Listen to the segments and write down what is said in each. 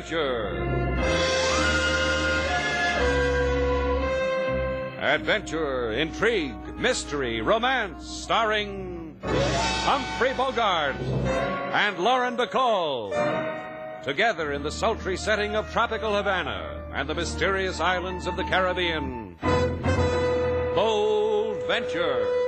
Adventure. Adventure, intrigue, mystery, romance, starring Humphrey Bogart and Lauren Bacall. Together in the sultry setting of tropical Havana and the mysterious islands of the Caribbean. Bold Venture.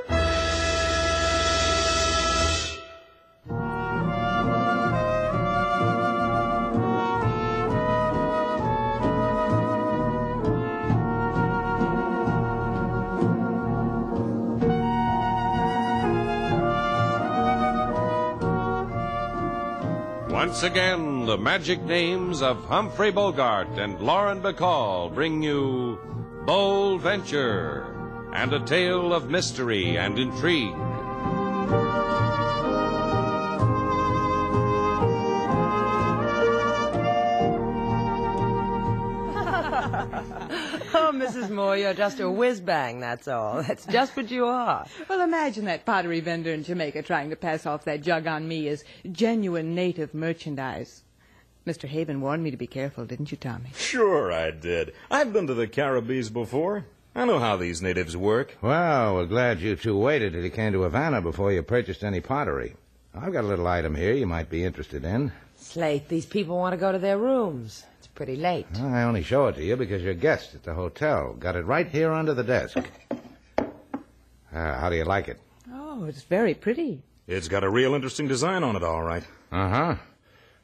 Once again, the magic names of Humphrey Bogart and Lauren Bacall bring you Bold Venture and a tale of mystery and intrigue. Mrs. Moore, you're just a whiz bang, that's all. That's just what you are. Well, imagine that pottery vendor in Jamaica trying to pass off that jug on me as genuine native merchandise. Mr. Haven warned me to be careful, didn't you, Tommy? Sure, I did. I've been to the Caribbees before. I know how these natives work. Well, we're glad you two waited till you came to Havana before you purchased any pottery. I've got a little item here you might be interested in. Slate, these people want to go to their rooms. It's pretty late. I only show it to you because you're guests at the hotel. Got it right here under the desk. Uh, how do you like it? Oh, it's very pretty. It's got a real interesting design on it, all right. Uh huh.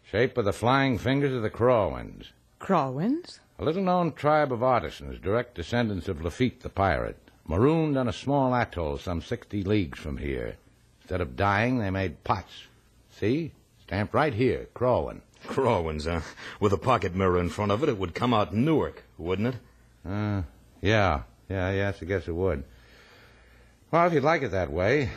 Shape of the flying fingers of the Crawwins. Crawwins? A little known tribe of artisans, direct descendants of Lafitte the pirate, marooned on a small atoll some 60 leagues from here. Instead of dying, they made pots. See? Stamped right here, Crawwin. Crawwins, huh? With a pocket mirror in front of it, it would come out Newark, wouldn't it? Uh, yeah. Yeah, yes, I guess it would. Well, if you'd like it that way.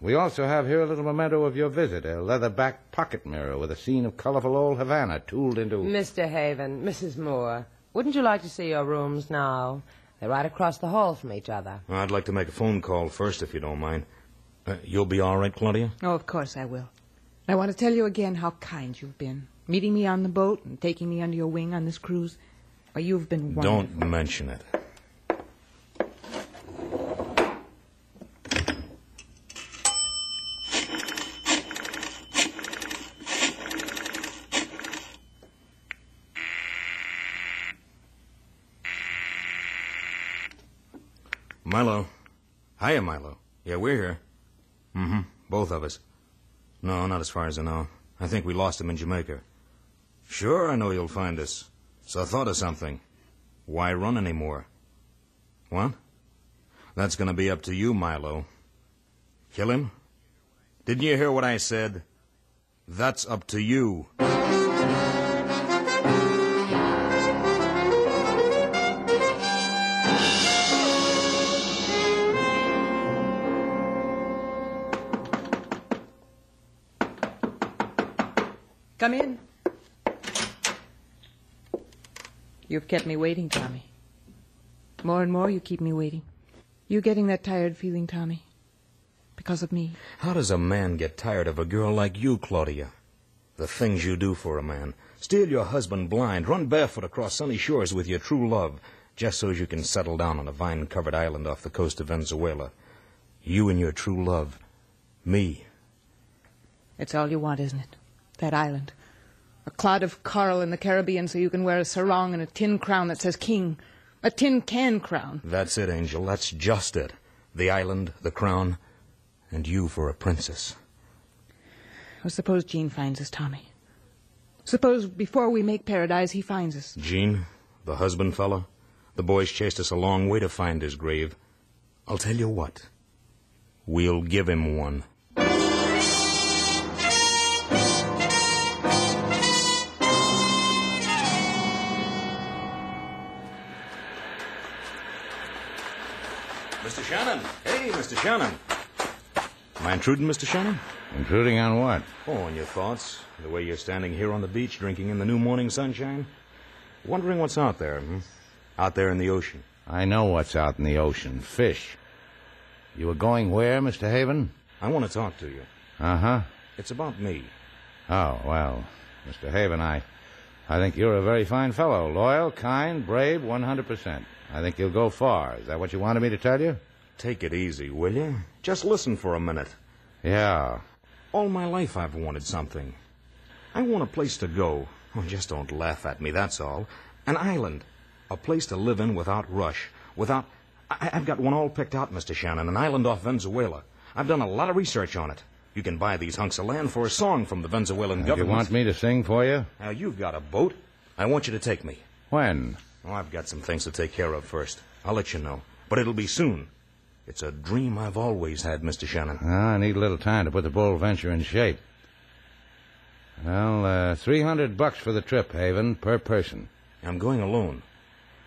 We also have here a little memento of your visit, a leather-backed pocket mirror with a scene of colorful old Havana tooled into... Mr. Haven, Mrs. Moore, wouldn't you like to see your rooms now? They're right across the hall from each other. I'd like to make a phone call first, if you don't mind. Uh, you'll be all right, Claudia? Oh, of course I will. I want to tell you again how kind you've been. Meeting me on the boat and taking me under your wing on this cruise. Why, you've been wonderful. Don't mention it. Milo. Hiya, Milo. Yeah, we're here. Mm-hmm. Both of us. No, not as far as I know. I think we lost him in Jamaica. Sure, I know you'll find us. So I thought of something. Why run anymore? What? That's going to be up to you, Milo. Kill him? Didn't you hear what I said? That's up to you. You've kept me waiting, Tommy. More and more you keep me waiting. You getting that tired feeling, Tommy? Because of me. How does a man get tired of a girl like you, Claudia? The things you do for a man. Steal your husband blind, run barefoot across sunny shores with your true love, just so you can settle down on a vine-covered island off the coast of Venezuela. You and your true love. Me. It's all you want, isn't it? That island. A clod of coral in the Caribbean so you can wear a sarong and a tin crown that says king. A tin can crown. That's it, Angel. That's just it. The island, the crown, and you for a princess. Well, suppose Jean finds us, Tommy. Suppose before we make paradise, he finds us. Jean, the husband fella, the boys chased us a long way to find his grave. I'll tell you what. We'll give him one. Mr. Shannon. Hey, Mr. Shannon. Am I intruding, Mr. Shannon? Intruding on what? Oh, on your thoughts. The way you're standing here on the beach drinking in the new morning sunshine. Wondering what's out there, hmm? Out there in the ocean. I know what's out in the ocean. Fish. You were going where, Mr. Haven? I want to talk to you. Uh huh. It's about me. Oh, well, Mr. Haven, I. I think you're a very fine fellow. Loyal, kind, brave, 100%. I think you'll go far. Is that what you wanted me to tell you? Take it easy, will you? Just listen for a minute. Yeah. All my life I've wanted something. I want a place to go. Oh, just don't laugh at me, that's all. An island. A place to live in without rush. Without. I- I've got one all picked out, Mr. Shannon. An island off Venezuela. I've done a lot of research on it. You can buy these hunks of land for a song from the Venezuelan You government. You want me to sing for you? Now, you've got a boat. I want you to take me. When? Oh, I've got some things to take care of first. I'll let you know. But it'll be soon. It's a dream I've always had, Mr. Shannon. Ah, I need a little time to put the Bold Venture in shape. Well, uh, 300 bucks for the trip, Haven, per person. I'm going alone.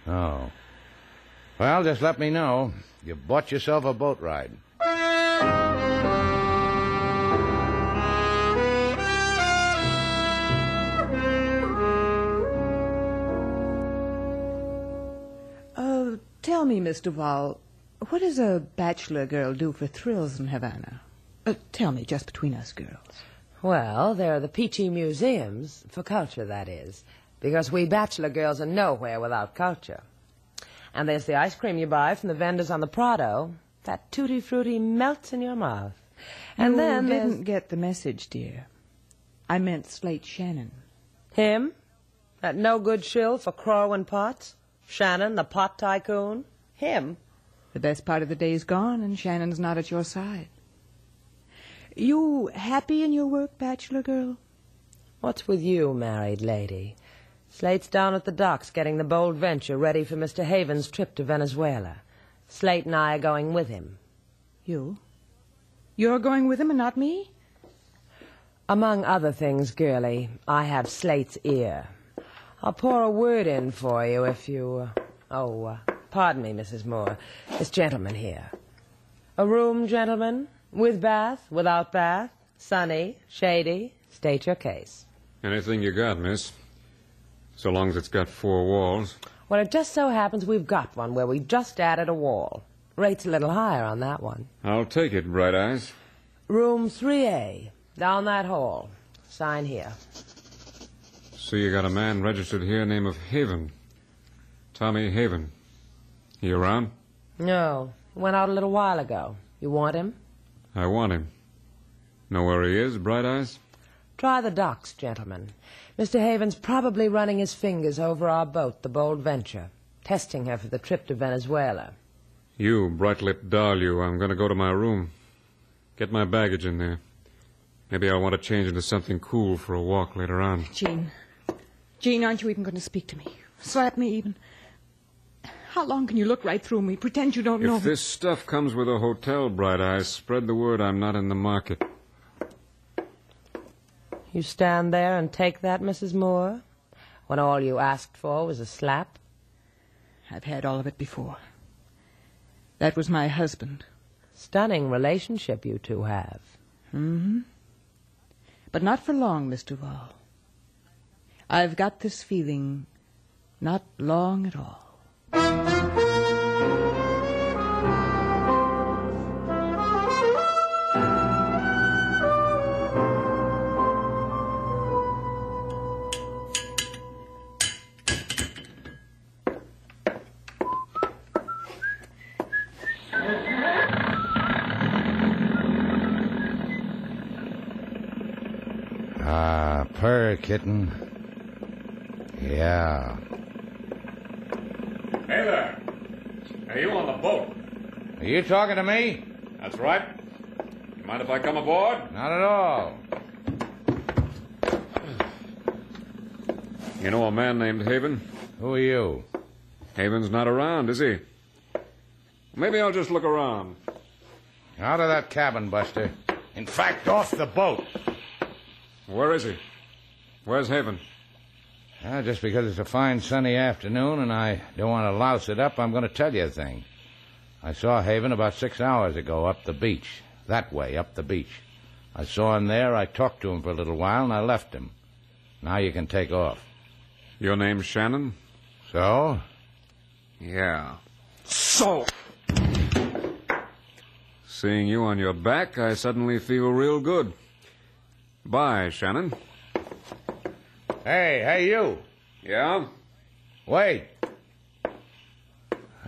Oh. Well, just let me know. You bought yourself a boat ride. Me, Miss Duval, what does a bachelor girl do for thrills in Havana? Uh, tell me, just between us girls. Well, there are the peachy museums, for culture, that is, because we bachelor girls are nowhere without culture. And there's the ice cream you buy from the vendors on the Prado. That tutti frutti melts in your mouth. And you then there's didn't get the message, dear. I meant Slate Shannon. him, that no good shill for crow and pots. Shannon, the pot tycoon. Him. The best part of the day's gone, and Shannon's not at your side. You happy in your work, bachelor girl? What's with you, married lady? Slate's down at the docks getting the bold venture ready for Mr. Haven's trip to Venezuela. Slate and I are going with him. You? You're going with him and not me? Among other things, girlie, I have Slate's ear. I'll pour a word in for you if you. Uh, oh, uh, pardon me, Mrs. Moore. This gentleman here. A room, gentlemen? With bath, without bath, sunny, shady. State your case. Anything you got, miss. So long as it's got four walls. Well, it just so happens we've got one where we just added a wall. Rate's a little higher on that one. I'll take it, Bright Eyes. Room 3A, down that hall. Sign here. So you got a man registered here named of Haven. Tommy Haven. He around? No, went out a little while ago. You want him? I want him. Know where he is, Bright Eyes? Try the docks, gentlemen. Mr. Haven's probably running his fingers over our boat, the Bold Venture, testing her for the trip to Venezuela. You, bright-lipped doll, you. I'm going to go to my room. Get my baggage in there. Maybe I'll want to change into something cool for a walk later on. Jean. Jean, aren't you even going to speak to me? Slap me even? How long can you look right through me, pretend you don't know If this stuff comes with a hotel, Bright Eyes, spread the word I'm not in the market. You stand there and take that, Mrs. Moore, when all you asked for was a slap? I've had all of it before. That was my husband. Stunning relationship you two have. Mm-hmm. But not for long, Miss Duval. I've got this feeling not long at all. Ah, purr, kitten. Yeah. Hey there. Hey, you on the boat? Are you talking to me? That's right. You mind if I come aboard? Not at all. You know a man named Haven? Who are you? Haven's not around, is he? Maybe I'll just look around. Out of that cabin, Buster. In fact, off the boat. Where is he? Where's Haven? Just because it's a fine sunny afternoon and I don't want to louse it up, I'm going to tell you a thing. I saw Haven about six hours ago up the beach. That way, up the beach. I saw him there, I talked to him for a little while, and I left him. Now you can take off. Your name's Shannon? So? Yeah. So. Seeing you on your back, I suddenly feel real good. Bye, Shannon. Hey, hey, you. Yeah? Wait.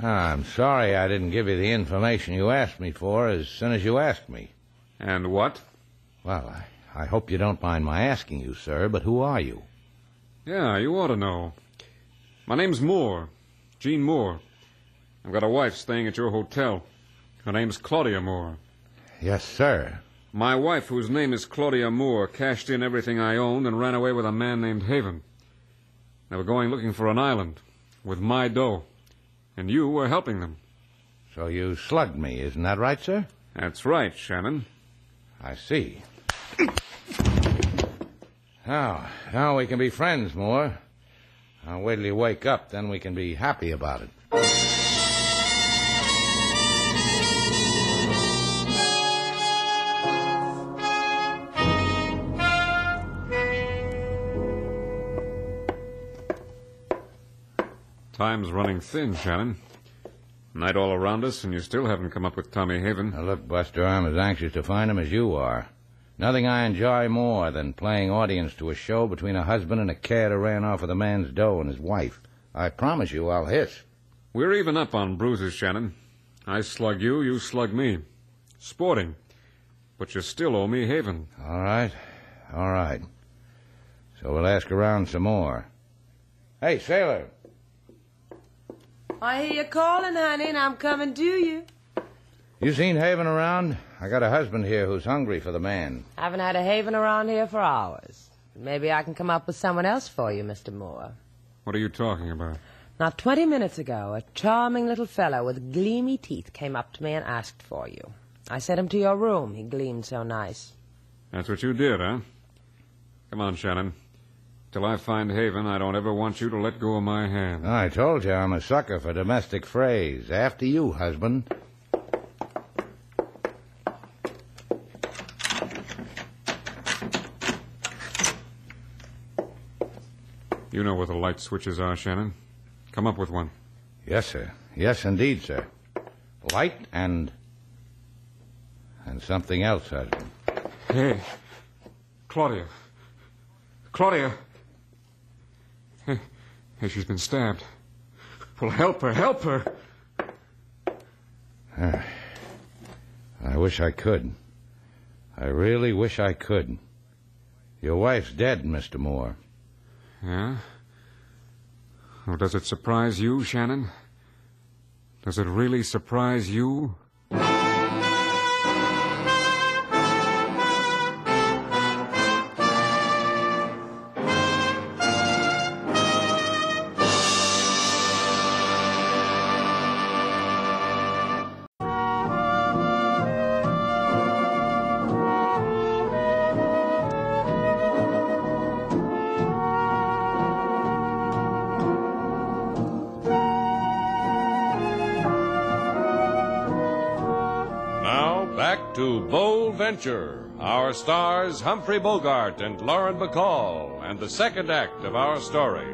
Ah, I'm sorry I didn't give you the information you asked me for as soon as you asked me. And what? Well, I, I hope you don't mind my asking you, sir, but who are you? Yeah, you ought to know. My name's Moore. Jean Moore. I've got a wife staying at your hotel. Her name's Claudia Moore. Yes, sir. My wife, whose name is Claudia Moore, cashed in everything I owned and ran away with a man named Haven. They were going looking for an island with my dough, and you were helping them. So you slugged me, isn't that right, sir? That's right, Shannon. I see. Now, now we can be friends, Moore. I'll wait till you wake up, then we can be happy about it. Time's running thin, Shannon. Night all around us, and you still haven't come up with Tommy Haven. Now, look, Buster, I'm as anxious to find him as you are. Nothing I enjoy more than playing audience to a show between a husband and a cat who ran off with a man's dough and his wife. I promise you I'll hiss. We're even up on bruises, Shannon. I slug you, you slug me. Sporting. But you still owe me Haven. All right. All right. So we'll ask around some more. Hey, sailor. I hear you calling, honey, and I'm coming to you. You seen Haven around? I got a husband here who's hungry for the man. I Haven't had a haven around here for hours. Maybe I can come up with someone else for you, Mr. Moore. What are you talking about? Not twenty minutes ago, a charming little fellow with gleamy teeth came up to me and asked for you. I sent him to your room. He gleamed so nice. That's what you did, huh? Come on, Shannon. Till I find Haven, I don't ever want you to let go of my hand. I told you I'm a sucker for domestic phrase. After you, husband. You know where the light switches are, Shannon. Come up with one. Yes, sir. Yes, indeed, sir. Light and. and something else, husband. Hey, Claudia. Claudia. She's been stabbed. Well, help her, help her. I wish I could. I really wish I could. Your wife's dead, Mr. Moore. Yeah? Well, does it surprise you, Shannon? Does it really surprise you? To Bold Venture. Our stars Humphrey Bogart and Lauren Bacall, and the second act of our story.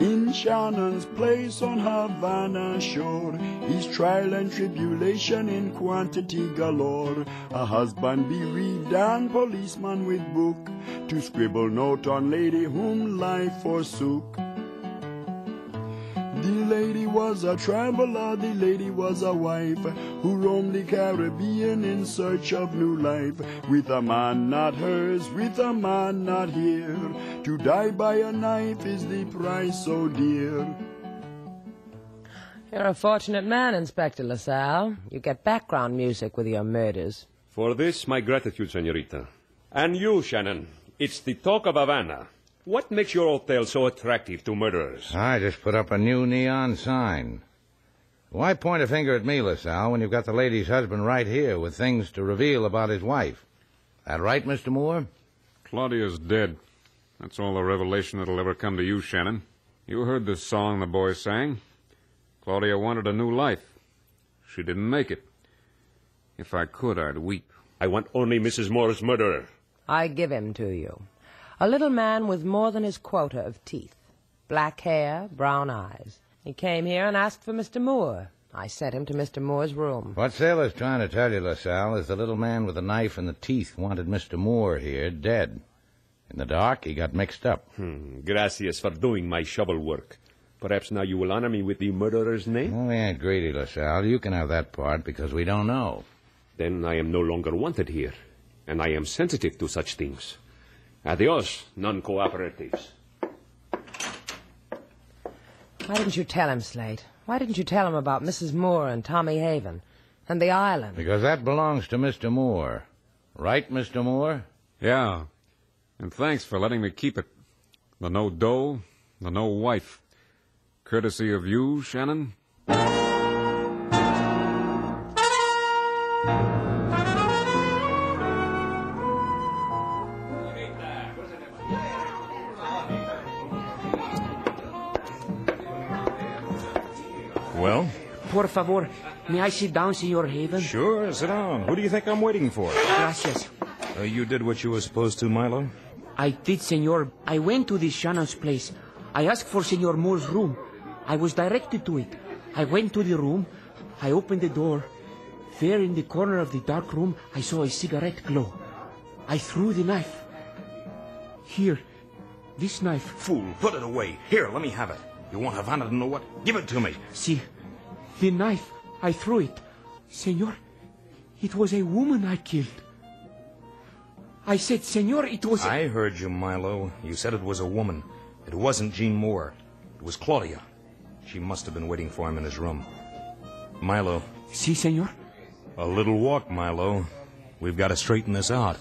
In Shannon's place on Havana shore, his trial and tribulation in quantity galore. A husband bereaved and policeman with book to scribble note on lady whom life forsook. The lady was a traveler, the lady was a wife who roamed the Caribbean in search of new life. With a man not hers, with a man not here. To die by a knife is the price so dear. You're a fortunate man, Inspector LaSalle. You get background music with your murders. For this, my gratitude, senorita. And you, Shannon. It's the talk of Havana. What makes your hotel so attractive to murderers? I just put up a new neon sign. Why point a finger at me, LaSalle, when you've got the lady's husband right here with things to reveal about his wife? That right, Mr. Moore? Claudia's dead. That's all the revelation that'll ever come to you, Shannon. You heard the song the boy sang. Claudia wanted a new life. She didn't make it. If I could, I'd weep. I want only Mrs. Moore's murderer. I give him to you. A little man with more than his quota of teeth. Black hair, brown eyes. He came here and asked for Mr. Moore. I sent him to Mr. Moore's room. What Sailor's trying to tell you, LaSalle, is the little man with the knife and the teeth wanted Mr. Moore here dead. In the dark, he got mixed up. Hmm. Gracias for doing my shovel work. Perhaps now you will honor me with the murderer's name? Oh, we ain't greedy, LaSalle. You can have that part because we don't know. Then I am no longer wanted here, and I am sensitive to such things. Adios, non-cooperatives. Why didn't you tell him, Slate? Why didn't you tell him about Mrs. Moore and Tommy Haven and the island? Because that belongs to Mr. Moore. Right, Mr. Moore? Yeah. And thanks for letting me keep it. The no dough, the no wife. Courtesy of you, Shannon? Well? Por favor, may I sit down, Senor Haven? Sure, sit down. Who do you think I'm waiting for? Gracias. Uh, you did what you were supposed to, Milo? I did, Senor. I went to this Shannon's place. I asked for Senor Moore's room. I was directed to it. I went to the room. I opened the door. There in the corner of the dark room, I saw a cigarette glow. I threw the knife. Here, this knife. Fool, put it away. Here, let me have it. You want Havana to know what? Give it to me. See, the knife. I threw it. Senor, it was a woman I killed. I said, Senor, it was. I heard you, Milo. You said it was a woman. It wasn't Jean Moore. It was Claudia. She must have been waiting for him in his room. Milo. Si, senor. A little walk, Milo. We've got to straighten this out.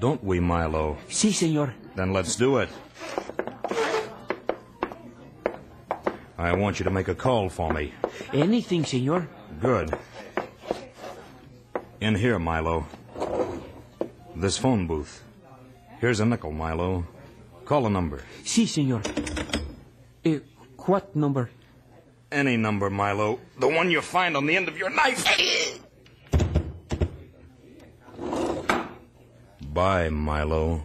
Don't we, Milo? Si, senor. Then let's do it. I want you to make a call for me. Anything, senor. Good. In here, Milo. This phone booth. Here's a nickel, Milo. Call a number. Si, senor. Uh, what number? Any number, Milo. The one you find on the end of your knife. Bye, Milo.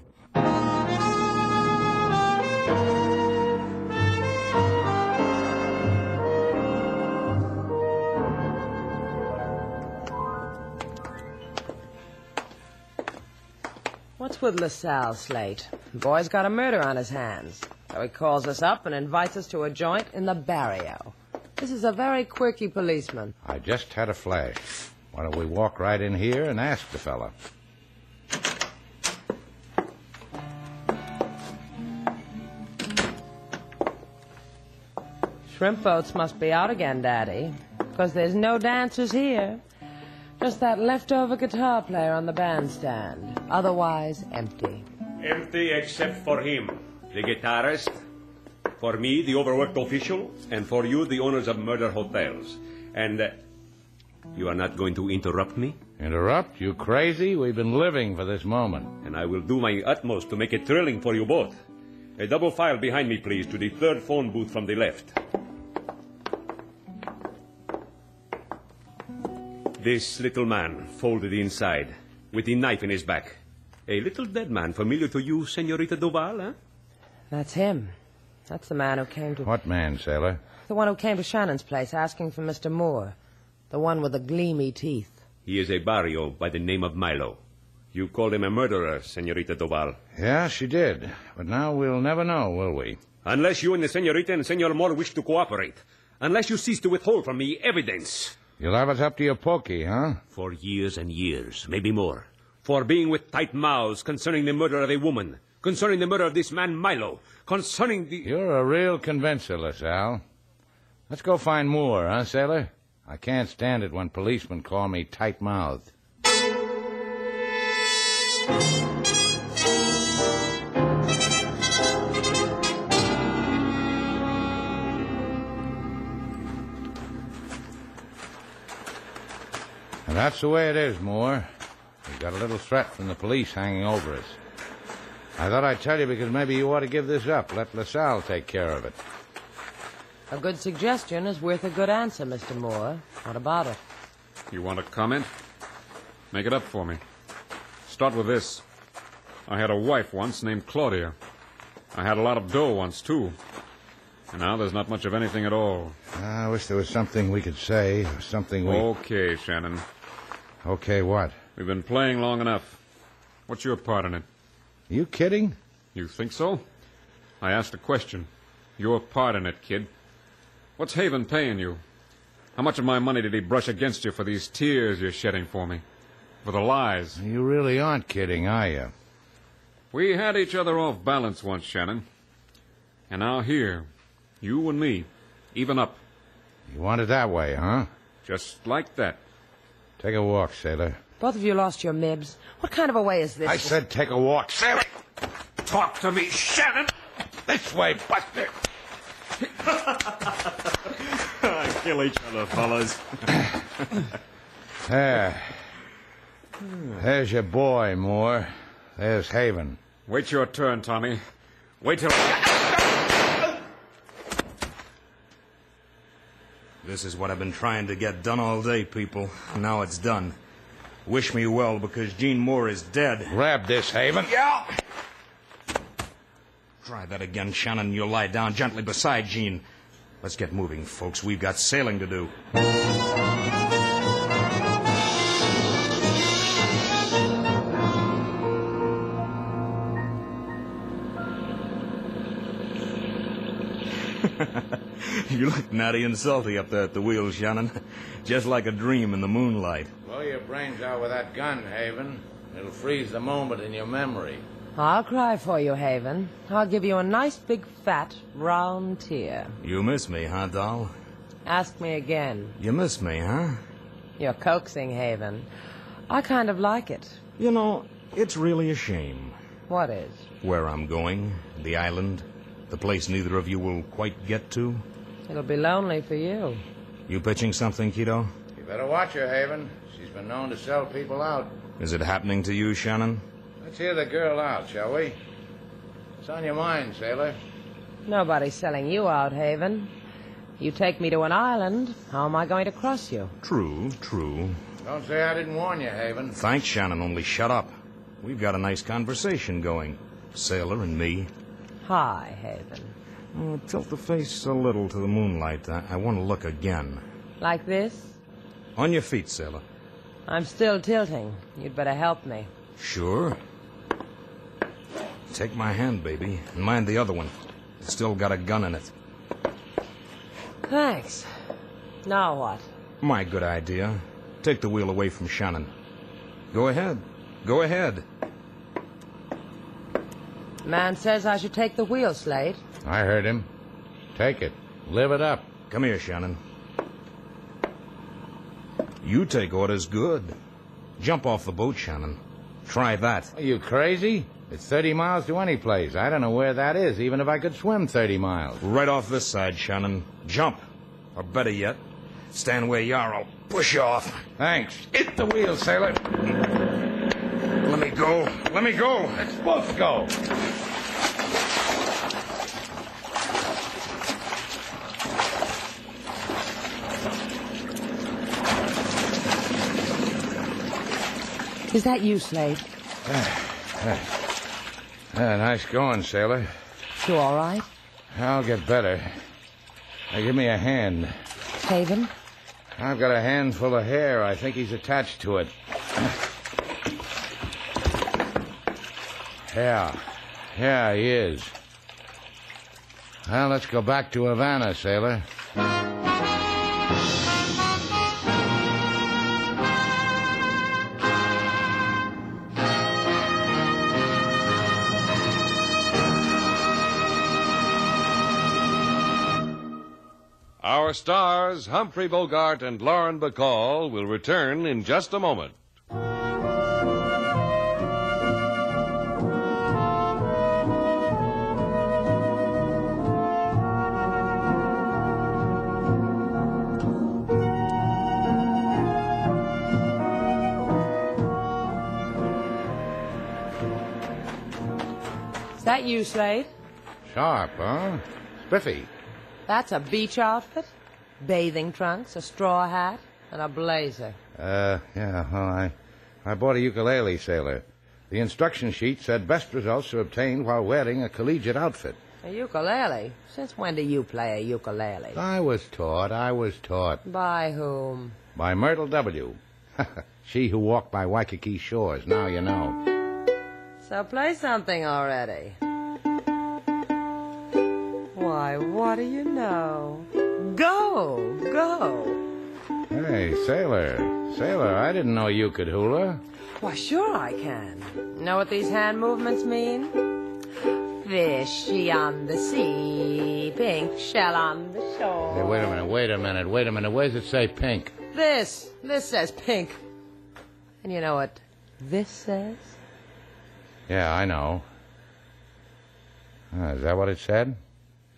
What's with LaSalle, Slate? The boy's got a murder on his hands. So he calls us up and invites us to a joint in the barrio. This is a very quirky policeman. I just had a flash. Why don't we walk right in here and ask the fella? Shrimp boats must be out again, Daddy, because there's no dancers here. Just that leftover guitar player on the bandstand. Otherwise, empty. Empty except for him, the guitarist. For me, the overworked official. And for you, the owners of murder hotels. And uh, you are not going to interrupt me? Interrupt? You crazy? We've been living for this moment. And I will do my utmost to make it thrilling for you both. A double file behind me, please, to the third phone booth from the left. This little man, folded inside, with the knife in his back. A little dead man familiar to you, Senorita Duval, eh? That's him. That's the man who came to. What man, sailor? The one who came to Shannon's place asking for Mr. Moore. The one with the gleamy teeth. He is a barrio by the name of Milo. You called him a murderer, Senorita Duval. Yeah, she did. But now we'll never know, will we? Unless you and the Senorita and Senor Moore wish to cooperate. Unless you cease to withhold from me evidence. You'll have us up to your pokey, huh? For years and years, maybe more. For being with tight mouths concerning the murder of a woman. Concerning the murder of this man Milo. Concerning the... You're a real convincer, LaSalle. Let's go find Moore, huh, sailor? I can't stand it when policemen call me tight-mouthed. And that's the way it is, Moore. We've got a little threat from the police hanging over us. I thought I'd tell you because maybe you ought to give this up. Let LaSalle take care of it. A good suggestion is worth a good answer, Mr. Moore. What about it? You want a comment? Make it up for me. Start with this. I had a wife once named Claudia. I had a lot of dough once, too. And now there's not much of anything at all. I wish there was something we could say, something we. Okay, Shannon. Okay, what? We've been playing long enough. What's your part in it? You kidding? You think so? I asked a question. Your part in it, kid. What's Haven paying you? How much of my money did he brush against you for these tears you're shedding for me? For the lies? You really aren't kidding, are you? We had each other off balance once, Shannon. And now here, you and me, even up. You want it that way, huh? Just like that. Take a walk, sailor. Both of you lost your mibs. What kind of a way is this? I said take a walk, sailor. Talk to me, Shannon! This way, Buster. Kill each other, fellas. There. There's your boy, Moore. There's Haven. Wait your turn, Tommy. Wait till. This is what I've been trying to get done all day, people. Now it's done. Wish me well because Gene Moore is dead. Grab this, Haven. Yeah. Try that again, Shannon. You'll lie down gently beside Gene. Let's get moving, folks. We've got sailing to do. You look natty and salty up there at the wheel, Shannon. Just like a dream in the moonlight. Blow your brains out with that gun, Haven. It'll freeze the moment in your memory. I'll cry for you, Haven. I'll give you a nice big fat round tear. You miss me, huh, doll? Ask me again. You miss me, huh? You're coaxing, Haven. I kind of like it. You know, it's really a shame. What is? Where I'm going, the island, the place neither of you will quite get to. It'll be lonely for you. You pitching something, Keto? You better watch her, Haven. She's been known to sell people out. Is it happening to you, Shannon? Let's hear the girl out, shall we? What's on your mind, sailor? Nobody's selling you out, Haven. You take me to an island, how am I going to cross you? True, true. Don't say I didn't warn you, Haven. Thanks, Shannon, only shut up. We've got a nice conversation going. Sailor and me. Hi, Haven. Oh, tilt the face a little to the moonlight. I, I want to look again. Like this? On your feet, sailor. I'm still tilting. You'd better help me. Sure. Take my hand, baby, and mind the other one. It's still got a gun in it. Thanks. Now what? My good idea. Take the wheel away from Shannon. Go ahead. Go ahead. Man says I should take the wheel, Slate. I heard him. Take it. Live it up. Come here, Shannon. You take orders good. Jump off the boat, Shannon. Try that. Are you crazy? It's 30 miles to any place. I don't know where that is, even if I could swim 30 miles. Right off this side, Shannon. Jump. Or better yet, stand where you are. I'll push you off. Thanks. Hit the wheel, sailor. Let me go. Let me go. Let's both go. Is that you, Slate? Yeah, ah, nice going, sailor. You all right? I'll get better. Now give me a hand. Haven? I've got a handful of hair. I think he's attached to it. Yeah. Yeah, he is. Well, let's go back to Havana, sailor. Our stars, Humphrey Bogart and Lauren Bacall, will return in just a moment. Is that you, Slate? Sharp, huh? Spiffy. That's a beach outfit? Bathing trunks, a straw hat, and a blazer. Uh, yeah, well, I, I bought a ukulele, sailor. The instruction sheet said best results are obtained while wearing a collegiate outfit. A ukulele? Since when do you play a ukulele? I was taught, I was taught. By whom? By Myrtle W. she who walked by Waikiki shores, now you know. So play something already. Why, what do you know? Go, go. Hey, Sailor. Sailor, I didn't know you could hula. Why, sure I can. Know what these hand movements mean? Fishy on the sea, pink shell on the shore. Hey, wait a minute, wait a minute, wait a minute. Where's it say pink? This, this says pink. And you know what this says? Yeah, I know. Ah, is that what it said?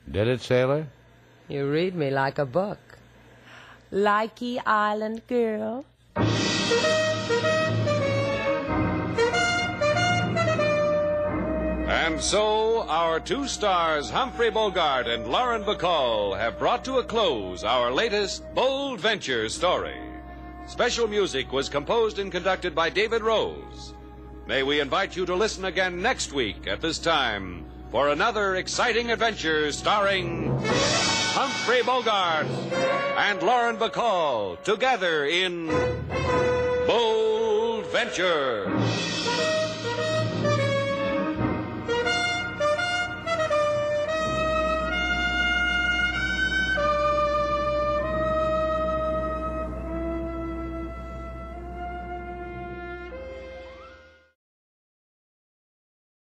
Did it, Sailor? You read me like a book. Likey Island girl. And so, our two stars, Humphrey Bogart and Lauren Bacall, have brought to a close our latest Bold Venture story. Special music was composed and conducted by David Rose. May we invite you to listen again next week at this time for another exciting adventure starring Humphrey Bogart and Lauren Bacall together in Bold Venture.